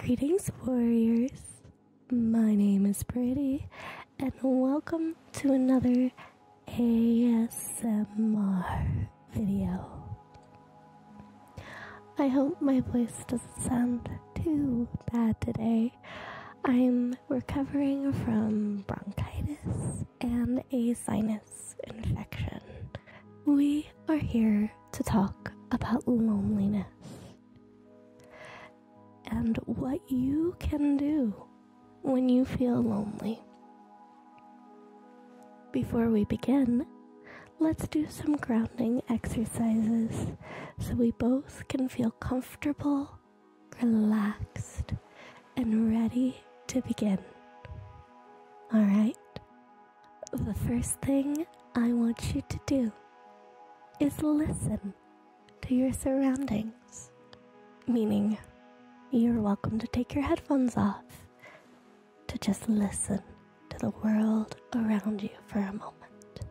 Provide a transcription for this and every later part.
Greetings, warriors. My name is Pruitii, and welcome to another ASMR video. I hope my voice doesn't sound too bad today. I'm recovering from bronchitis and a sinus infection. We are here to talk about loneliness and what you can do when you feel lonely. Before we begin, let's do some grounding exercises so we both can feel comfortable, relaxed, and ready to begin. Alright? The first thing I want you to do is listen to your surroundings, meaning you're welcome to take your headphones off to just listen to the world around you for a moment.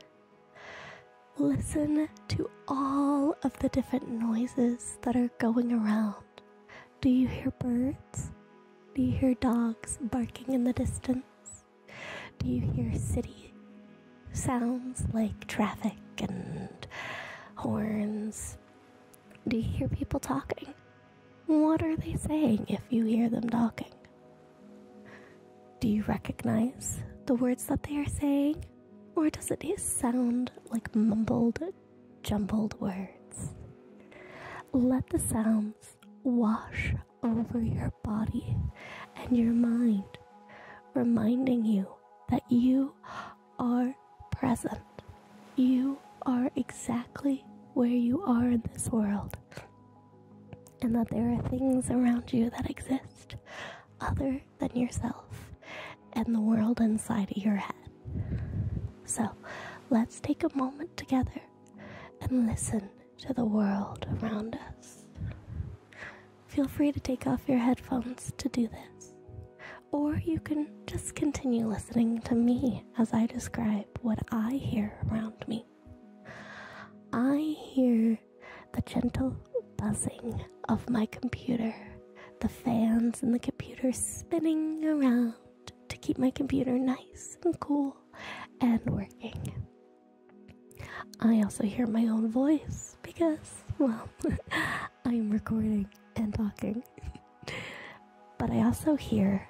Listen to all of the different noises that are going around. Do you hear birds? Do you hear dogs barking in the distance? Do you hear city sounds like traffic and horns? Do you hear people talking? What are they saying if you hear them talking? Do you recognize the words that they are saying? Or does it just sound like mumbled, jumbled words? Let the sounds wash over your body and your mind, reminding you that you are present. You are exactly where you are in this world and that there are things around you that exist other than yourself and the world inside of your head. So let's take a moment together and listen to the world around us. Feel free to take off your headphones to do this, or you can just continue listening to me as I describe what I hear around me. I hear the gentle buzzing of my computer, the fans in the computer spinning around to keep my computer nice and cool and working. I also hear my own voice because, well, I'm recording and talking. but I also hear,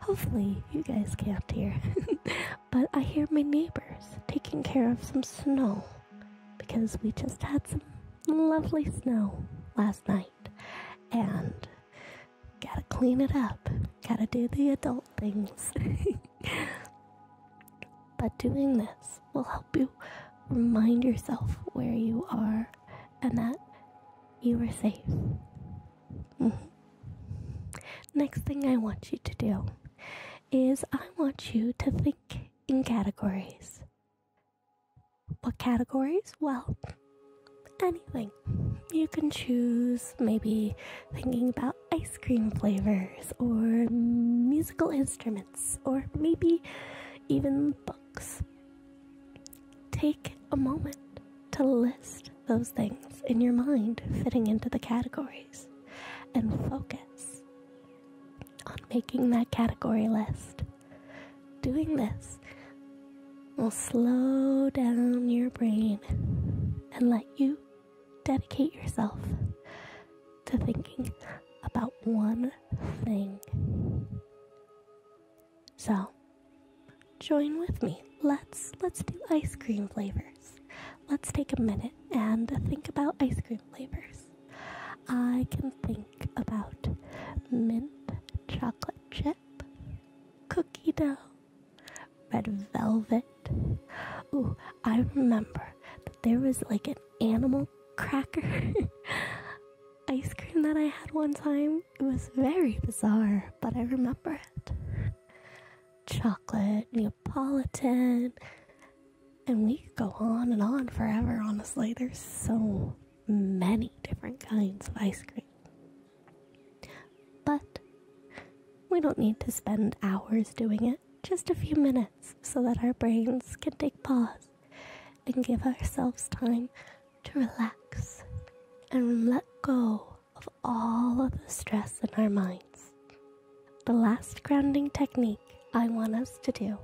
hopefully, you guys can't hear, but I hear my neighbors taking care of some snow because we just had some lovely snow last night and gotta clean it up, gotta do the adult things. but doing this will help you remind yourself where you are and that you are safe. Mm-hmm. Next thing I want you to do is I want you to think in categories. What categories? Well, anything. You can choose maybe thinking about ice cream flavors or musical instruments or maybe even books. Take a moment to list those things in your mind fitting into the categories and focus on making that category list. Doing this will slow down your brain and let you dedicate yourself to thinking about one thing. So, join with me. Let's let's do ice cream flavors. Let's take a minute and think about ice cream flavors. I can think about mint chocolate chip, cookie dough, red velvet. Ooh, I remember that there was like an animal cracker ice cream that I had one time. It was very bizarre, but I remember it. Chocolate, Neapolitan, and we could go on and on forever, honestly. There's so many different kinds of ice cream. But we don't need to spend hours doing it, just a few minutes so that our brains can take pause and give ourselves time to relax and let go of all of the stress in our minds. the last grounding technique I want us to do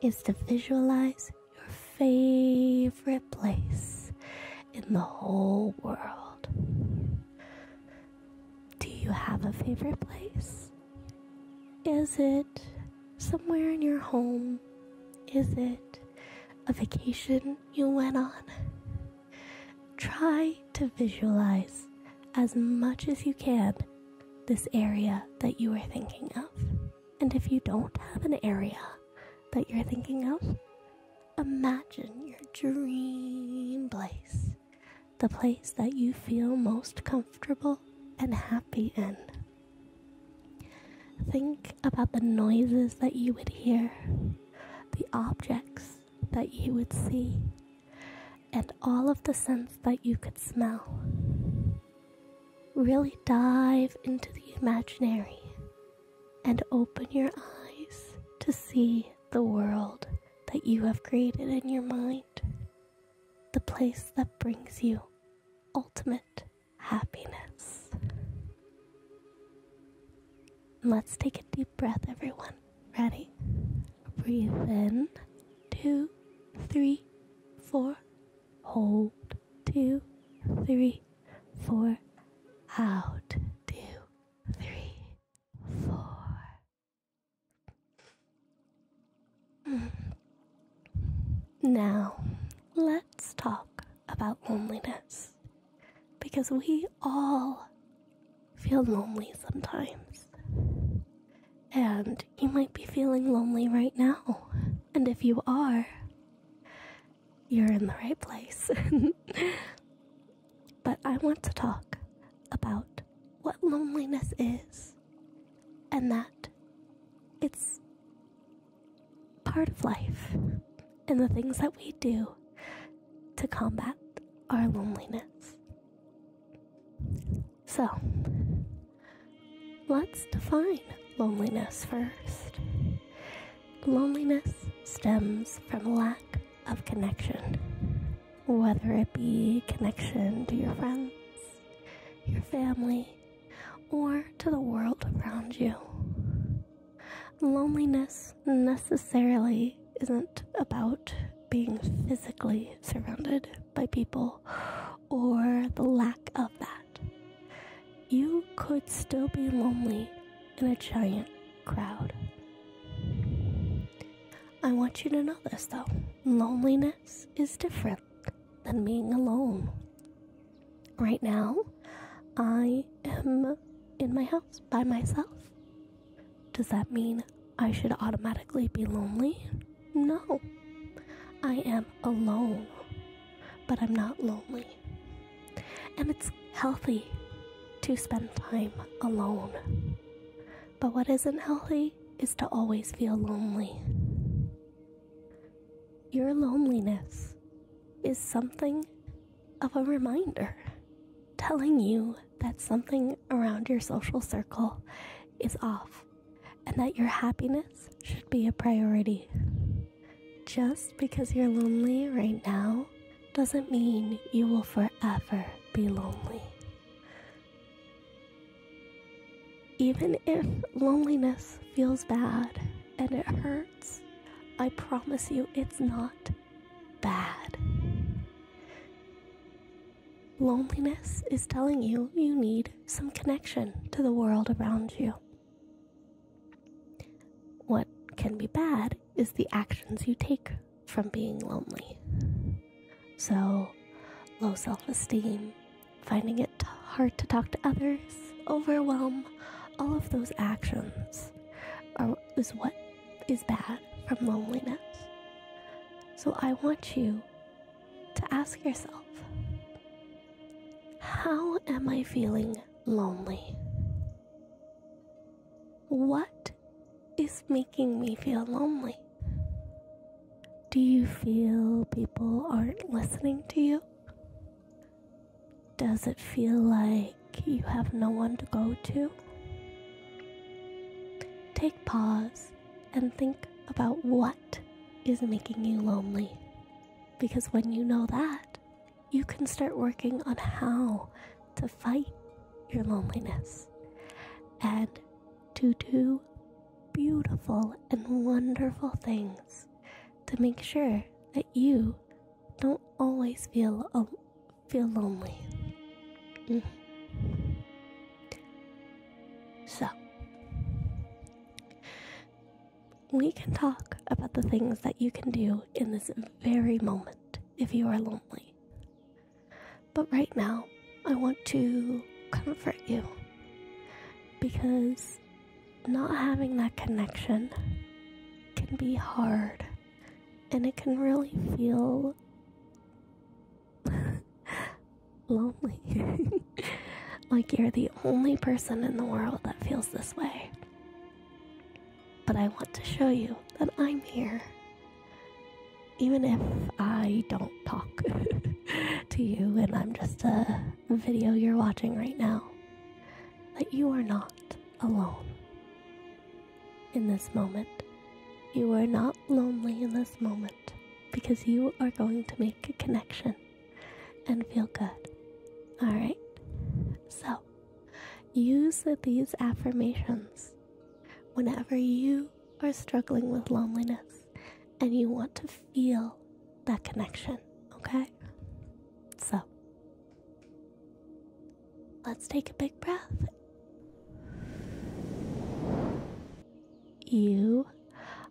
is to visualize your favorite place in the whole world. Do you have a favorite place? Is it somewhere in your home? Is it a vacation you went on? Try to visualize as much as you can this area that you are thinking of. And if you don't have an area that you're thinking of, imagine your dream place, the place that you feel most comfortable and happy in. Think about the noises that you would hear, the objects that you would see, and all of the scents that you could smell. Really dive into the imaginary and open your eyes to see the world that you have created in your mind, the place that brings you ultimate happiness. Let's take a deep breath, everyone. Ready? Breathe in. Two, three, four. Hold. Two, three, four. Out. Two, three, four. Now, let's talk about loneliness. Because we all feel lonely sometimes. And you might be feeling lonely right now. And if you are, you're in the right place. but I want to talk about what loneliness is and that it's part of life and the things that we do to combat our loneliness. So, let's define loneliness first. Loneliness stems from lack of connection, whether it be connection to your friends, your family, or to the world around you. Loneliness necessarily isn't about being physically surrounded by people or the lack of that. You could still be lonely in a giant crowd. I want you to know this though loneliness is different than being alone. Right now, I am in my house by myself. Does that mean I should automatically be lonely? No. I am alone, but I'm not lonely. And it's healthy to spend time alone. But what isn't healthy is to always feel lonely. Your loneliness is something of a reminder telling you that something around your social circle is off and that your happiness should be a priority. Just because you're lonely right now doesn't mean you will forever be lonely. Even if loneliness feels bad and it hurts, I promise you it's not bad. Loneliness is telling you you need some connection to the world around you. What can be bad is the actions you take from being lonely. So, low self esteem, finding it hard to talk to others, overwhelm, all of those actions are, is what is bad from loneliness. So I want you to ask yourself how am I feeling lonely? What is making me feel lonely? Do you feel people aren't listening to you? Does it feel like you have no one to go to? take pause and think about what is making you lonely. Because when you know that, you can start working on how to fight your loneliness and to do beautiful and wonderful things to make sure that you don't always feel feel lonely. Mm. So, we can talk about the things that you can do in this very moment if you are lonely. But right now, I want to comfort you because not having that connection can be hard and it can really feel lonely. like you're the only person in the world that feels this way. But I want to show you that I'm here. Even if I don't talk to you and I'm just a video you're watching right now, that you are not alone in this moment. You are not lonely in this moment because you are going to make a connection and feel good. Alright? So, use these affirmations whenever you are struggling with loneliness and you want to feel that connection, okay? So, let's take a big breath. You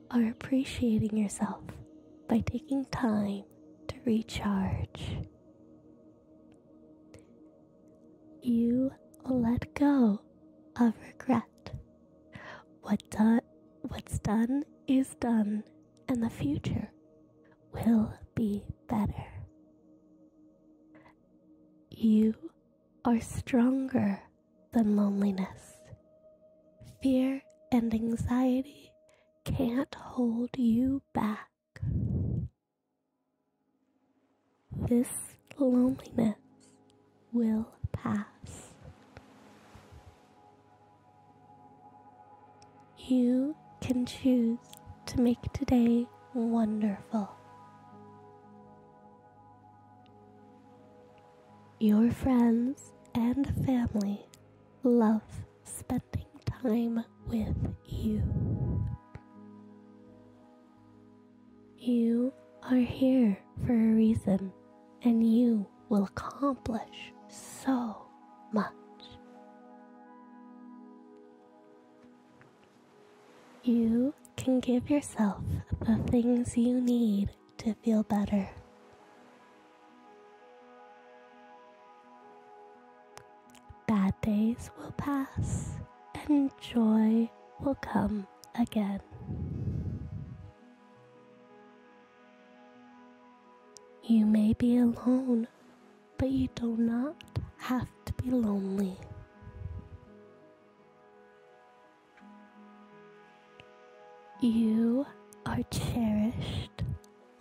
are appreciating yourself by taking time to recharge. You let go of regret. What done, what's done is done, and the future will be better. You are stronger than loneliness. Fear and anxiety can't hold you back. This loneliness will pass. You can choose to make today wonderful. Your friends and family love spending time with you. You are here for a reason, and you will accomplish so much. You can give yourself the things you need to feel better. Bad days will pass and joy will come again. You may be alone, but you do not have to be lonely. You are cherished,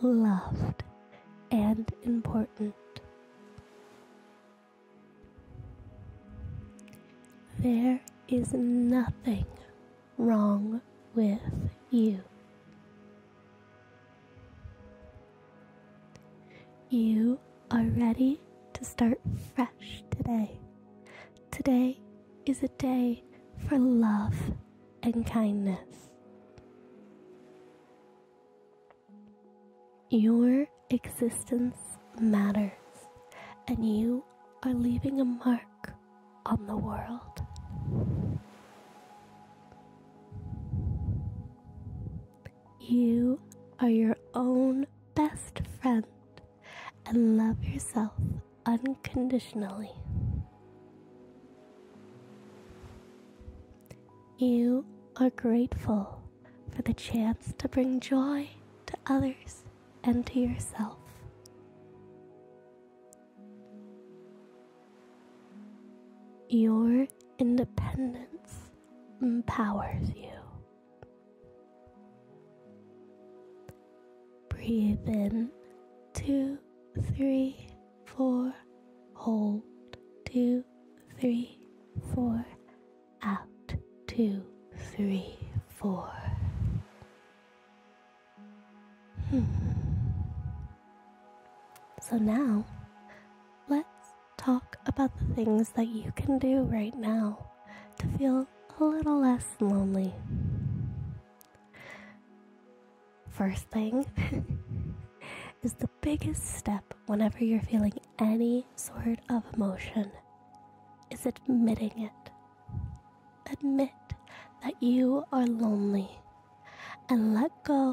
loved, and important. There is nothing wrong with you. You are ready to start fresh today. Today is a day for love and kindness. Your existence matters, and you are leaving a mark on the world. You are your own best friend and love yourself unconditionally. You are grateful for the chance to bring joy to others and to yourself. Your independence empowers you. Breathe in two, three, four, hold two, three, four, out two, three, four. Hmm. So now, let's talk about the things that you can do right now to feel a little less lonely. first thing is the biggest step whenever you're feeling any sort of emotion is admitting it. Admit that you are lonely and let go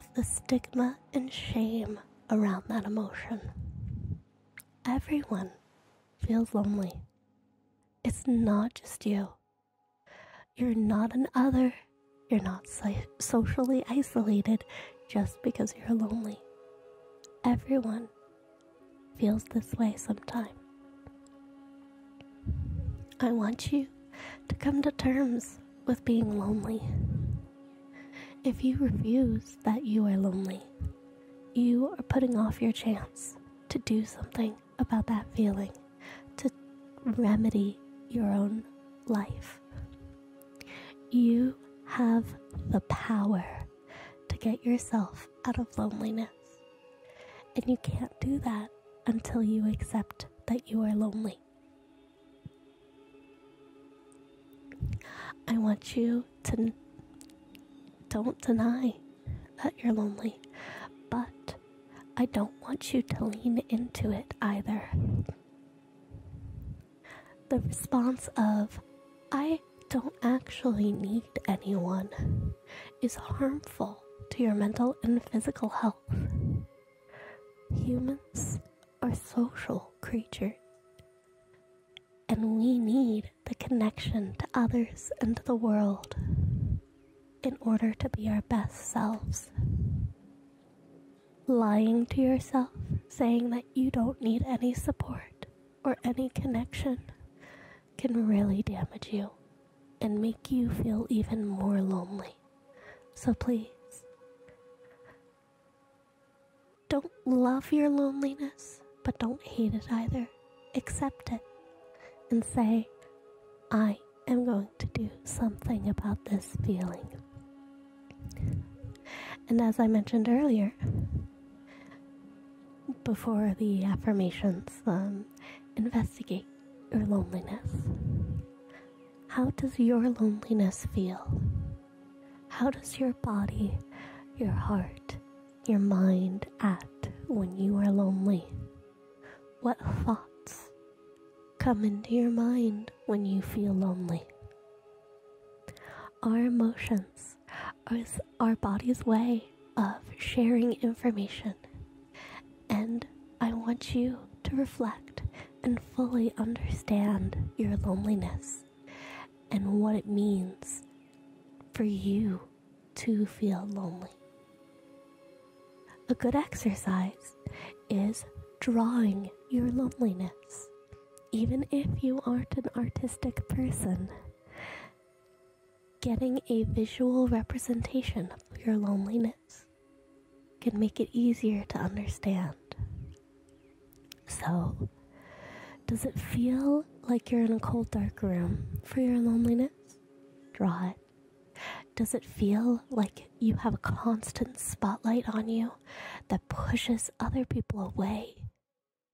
of the stigma and shame around that emotion. Everyone feels lonely. It's not just you. You're not an other. You're not socially isolated just because you're lonely. Everyone feels this way sometime. I want you to come to terms with being lonely. If you refuse that you are lonely, you are putting off your chance to do something about that feeling, to remedy your own life. You have the power to get yourself out of loneliness. And you can't do that until you accept that you are lonely. I want you to don't deny that you're lonely, I don't want you to lean into it either. The response of, I don't actually need anyone, is harmful to your mental and physical health. Humans are social creatures, and we need the connection to others and to the world in order to be our best selves. Lying to yourself, saying that you don't need any support or any connection, can really damage you and make you feel even more lonely. So please, don't love your loneliness, but don't hate it either. Accept it and say, I am going to do something about this feeling. And as I mentioned earlier, before the affirmations, um, investigate your loneliness. How does your loneliness feel? How does your body, your heart, your mind act when you are lonely? What thoughts come into your mind when you feel lonely? Our emotions is our body's way of sharing information. Want you to reflect and fully understand your loneliness and what it means for you to feel lonely. A good exercise is drawing your loneliness. Even if you aren't an artistic person, getting a visual representation of your loneliness can make it easier to understand. So, does it feel like you're in a cold, dark room for your loneliness? Draw it. Does it feel like you have a constant spotlight on you that pushes other people away?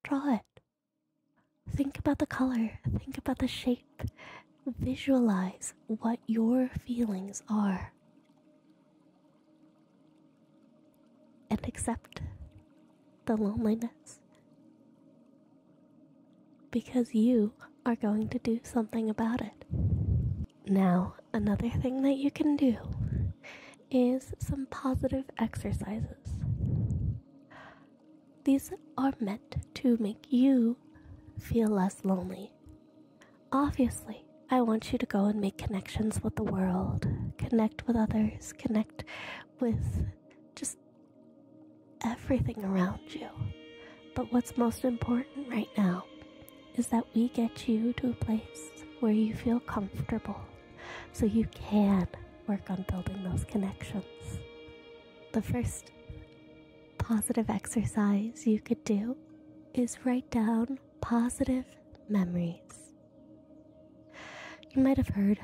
Draw it. Think about the color, think about the shape, Visualize what your feelings are and accept the loneliness because you are going to do something about it. Now, another thing that you can do is some positive exercises. These are meant to make you feel less lonely. Obviously, I want you to go and make connections with the world, connect with others, connect with just everything around you. But what's most important right now is that we get you to a place where you feel comfortable so you can work on building those connections. The first positive exercise you could do is write down positive memories you might have heard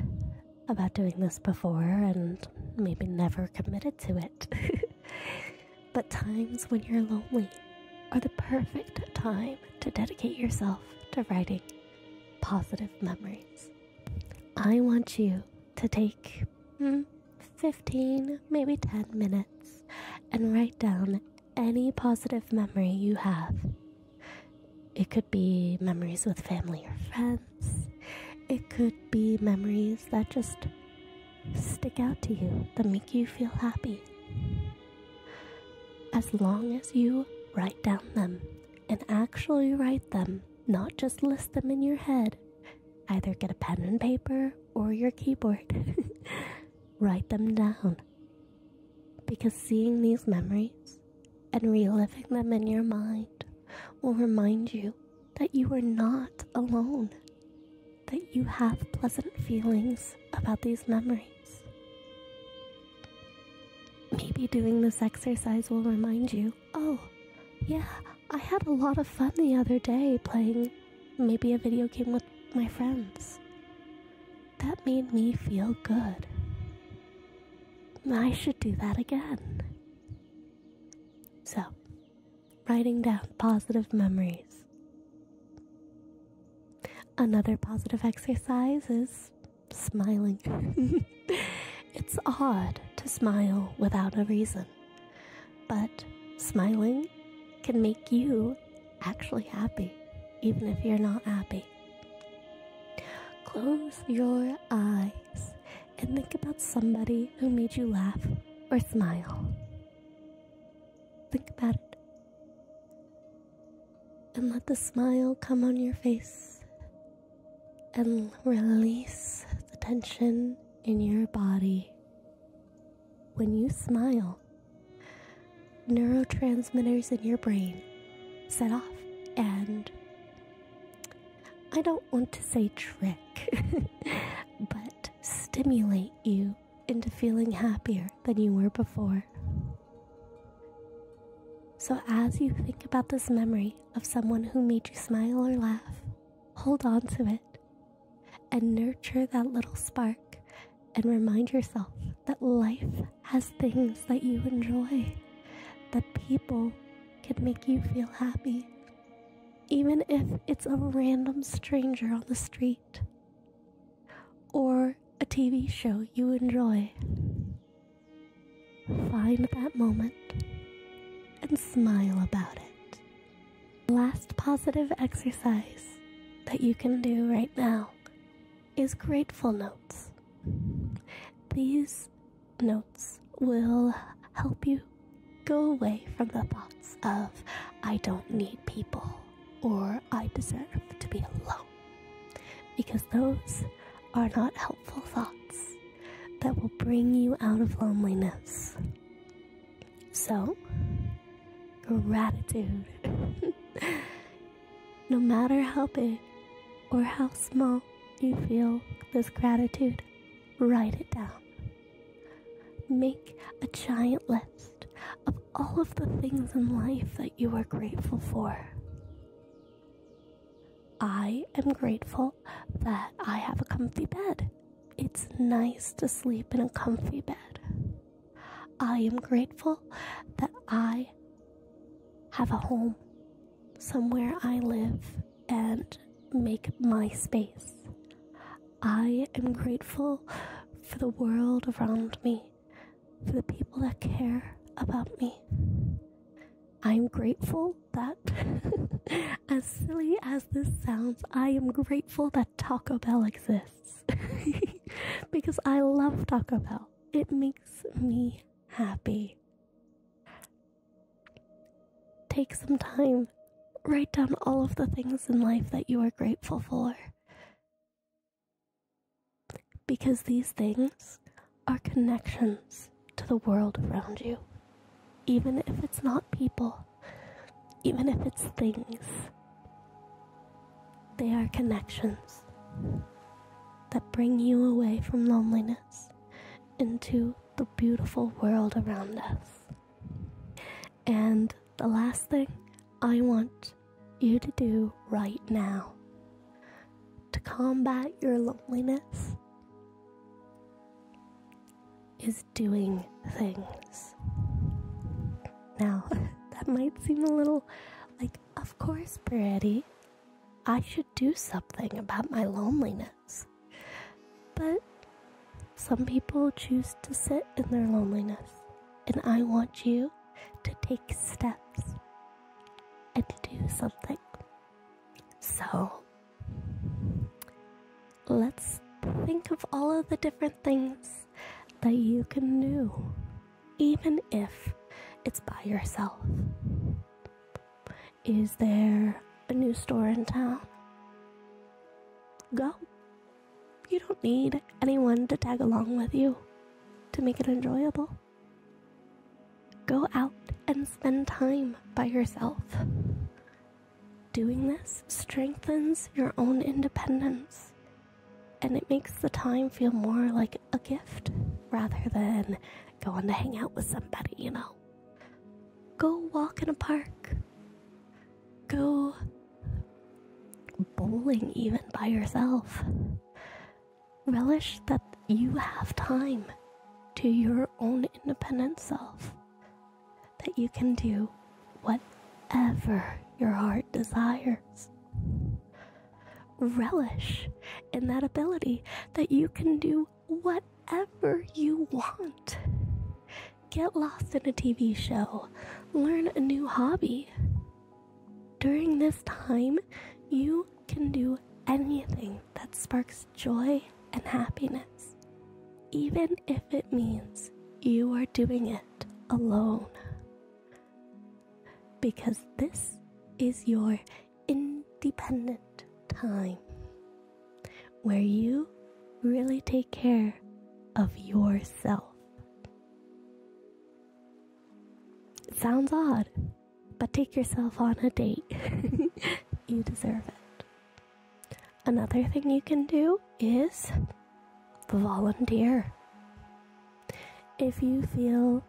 about doing this before and maybe never committed to it. but times when you're lonely are the perfect time to dedicate yourself to writing positive memories. I want you to take mm, 15, maybe 10 minutes and write down any positive memory you have. It could be memories with family or friends. It could be memories that just stick out to you, that make you feel happy. As long as you write down them and actually write them, not just list them in your head, either get a pen and paper or your keyboard, write them down. Because seeing these memories and reliving them in your mind will remind you that you are not alone, that you have pleasant feelings about these memories. Maybe doing this exercise will remind you oh, yeah, I had a lot of fun the other day playing maybe a video game with my friends. That made me feel good. I should do that again. So, writing down positive memories. Another positive exercise is smiling. it's odd to smile without a reason, but smiling can make you actually happy, even if you're not happy. Close your eyes and think about somebody who made you laugh or smile. Think about it. And let the smile come on your face and release the tension in your body. When you smile, neurotransmitters in your brain set off and I don't want to say trick, but stimulate you into feeling happier than you were before. So, as you think about this memory of someone who made you smile or laugh, hold on to it and nurture that little spark and remind yourself that life has things that you enjoy, that people can make you feel happy even if it's a random stranger on the street or a TV show you enjoy. Find that moment and smile about it. Last positive exercise that you can do right now is grateful notes. These notes will help you go away from the thoughts of, I don't need people or I deserve to be alone. Because those are not helpful thoughts that will bring you out of loneliness. So, gratitude. no matter how big or how small you feel this gratitude, write it down. Make a giant list all of the things in life that you are grateful for. I am grateful that I have a comfy bed. It's nice to sleep in a comfy bed. I am grateful that I have a home somewhere I live and make my space. I am grateful for the world around me, for the people that care about me. I'm grateful that, as silly as this sounds, I am grateful that Taco Bell exists. because I love Taco Bell. It makes me happy. Take some time, write down all of the things in life that you are grateful for. Because these things are connections to the world around you even if it's not people, even if it's things. They are connections that bring you away from loneliness into the beautiful world around us. And the last thing I want you to do right now to combat your loneliness is doing things. Now, that might seem a little like, of course, Pruitii, I should do something about my loneliness. But some people choose to sit in their loneliness, and I want you to take steps and do something. So, let's think of all of the different things that you can do, even if it's by yourself. Is there a new store in town? Go. You don't need anyone to tag along with you to make it enjoyable. Go out and spend time by yourself. Doing this strengthens your own independence and it makes the time feel more like a gift rather than going to hang out with somebody, you know. Go walk in a park. Go bowling even by yourself. Relish that you have time to your own independent self, that you can do whatever your heart desires. Relish in that ability that you can do whatever you want. Get lost in a TV show, learn a new hobby. During this time, you can do anything that sparks joy and happiness, even if it means you are doing it alone. Because this is your independent time where you really take care of yourself. Sounds odd, but take yourself on a date. you deserve it. Another thing you can do is volunteer. If you feel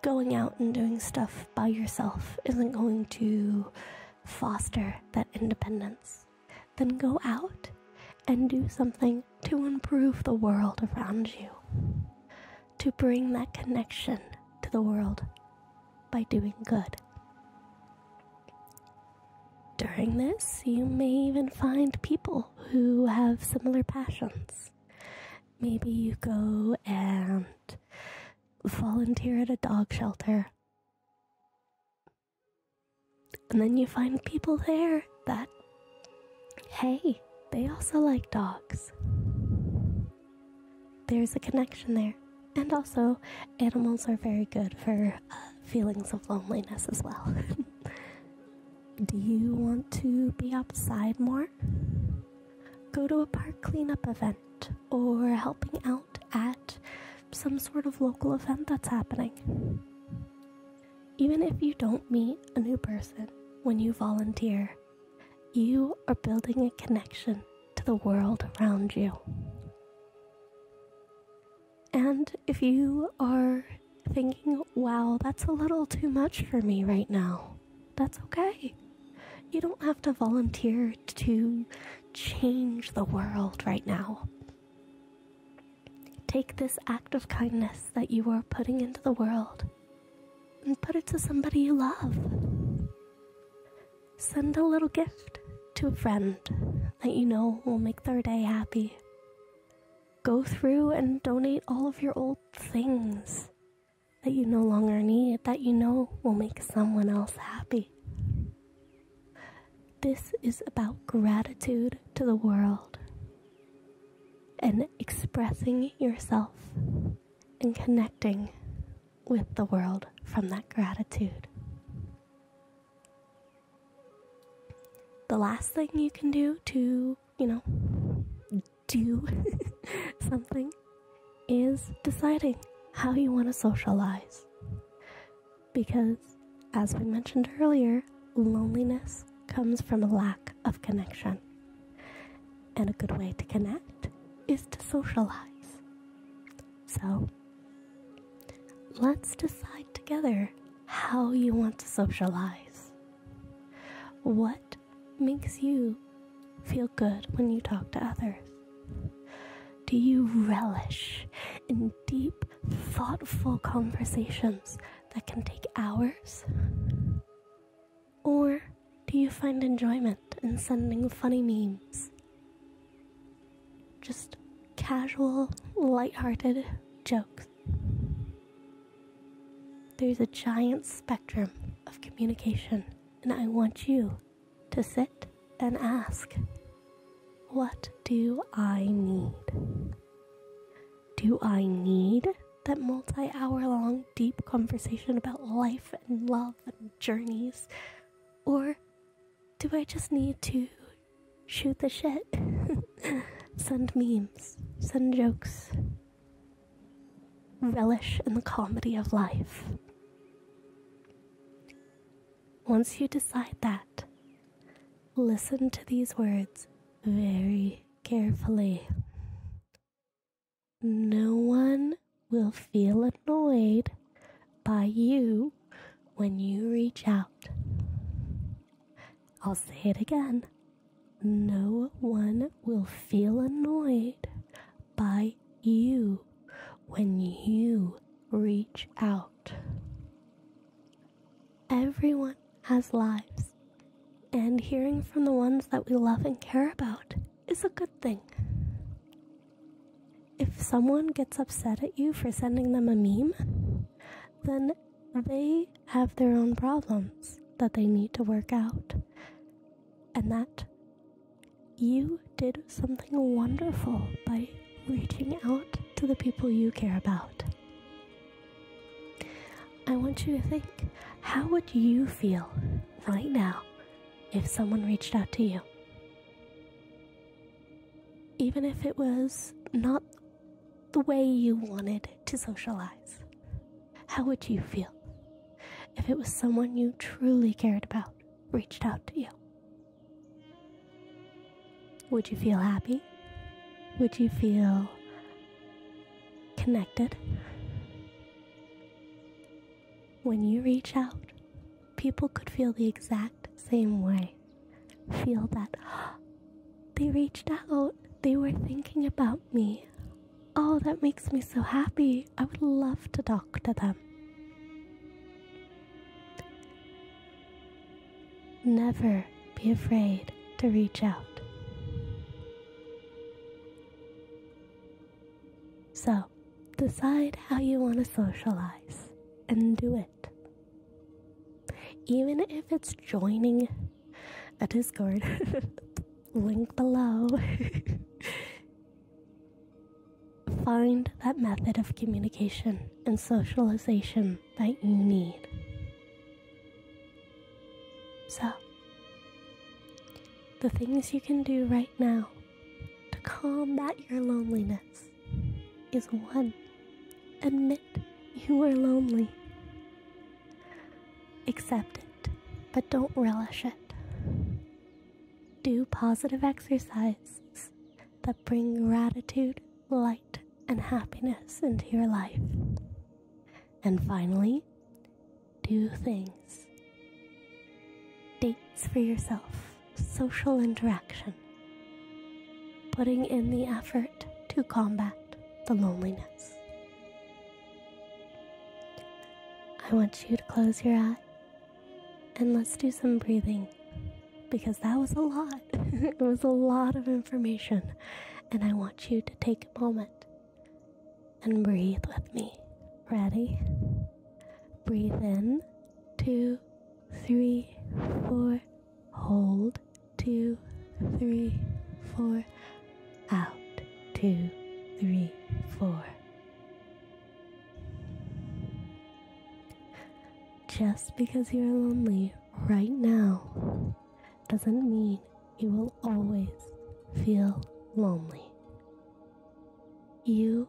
going out and doing stuff by yourself isn't going to foster that independence, then go out and do something to improve the world around you, to bring that connection to the world by doing good. During this, you may even find people who have similar passions. Maybe you go and volunteer at a dog shelter. And then you find people there that, hey, they also like dogs. There's a connection there. And also, animals are very good for uh, feelings of loneliness as well. Do you want to be outside more? Go to a park cleanup event or helping out at some sort of local event that's happening. Even if you don't meet a new person when you volunteer, you are building a connection to the world around you. And if you are thinking, wow, that's a little too much for me right now, that's okay. You don't have to volunteer to change the world right now. Take this act of kindness that you are putting into the world and put it to somebody you love. Send a little gift to a friend that you know will make their day happy. Go through and donate all of your old things that you no longer need, that you know will make someone else happy. This is about gratitude to the world and expressing yourself and connecting with the world from that gratitude. The last thing you can do to, you know, do something is deciding how you want to socialize. Because, as we mentioned earlier, loneliness comes from a lack of connection. And a good way to connect is to socialize. So, let's decide together how you want to socialize. What makes you feel good when you talk to others? Do you relish in deep, thoughtful conversations that can take hours? Or do you find enjoyment in sending funny memes? Just casual, light-hearted jokes. there's a giant spectrum of communication, and I want you to sit and ask what do I need? Do I need that multi hour long deep conversation about life and love and journeys? Or do I just need to shoot the shit? send memes, send jokes, relish in the comedy of life. Once you decide that, listen to these words very carefully. No one will feel annoyed by you when you reach out. I'll say it again. No one will feel annoyed by you when you reach out. Everyone has lives, and hearing from the ones that we love and care about is a good thing. If someone gets upset at you for sending them a meme, then they have their own problems that they need to work out. And that you did something wonderful by reaching out to the people you care about. I want you to think how would you feel right now if someone reached out to you? Even if it was not the way you wanted to socialize, how would you feel if it was someone you truly cared about reached out to you? Would you feel happy? Would you feel connected? When you reach out, people could feel the exact same way. Feel that they reached out, they were thinking about me. Oh, that makes me so happy. I would love to talk to them. Never be afraid to reach out. So, decide how you want to socialize and do it. Even if it's joining a Discord, link below. Find that method of communication and socialization that you need. So, the things you can do right now to combat your loneliness is one. Admit you are lonely. Accept it, but don't relish it. Do positive exercises that bring gratitude, light, and happiness into your life. And finally, do things. Dates for yourself, social interaction, putting in the effort to combat the loneliness. I want you to close your eye and let's do some breathing because that was a lot. it was a lot of information, and I want you to take a moment and breathe with me. Ready? Breathe in. Two, three, four. Hold. Two, three, four. Out. Two, three, four. Just because you're lonely right now doesn't mean you will always feel lonely. You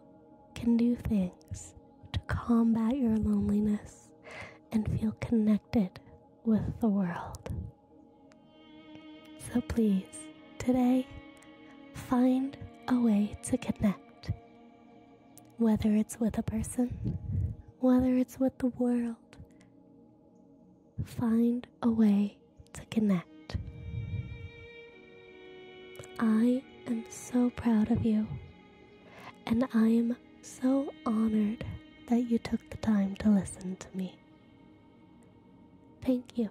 can do things to combat your loneliness and feel connected with the world. So please, today, find a way to connect whether it's with a person, whether it's with the world. Find a way to connect. I am so proud of you, and I am so honored that you took the time to listen to me. Thank you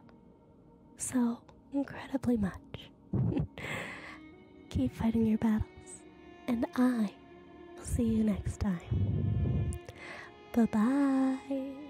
so incredibly much. Keep fighting your battles, and I will see you next time. Bye bye.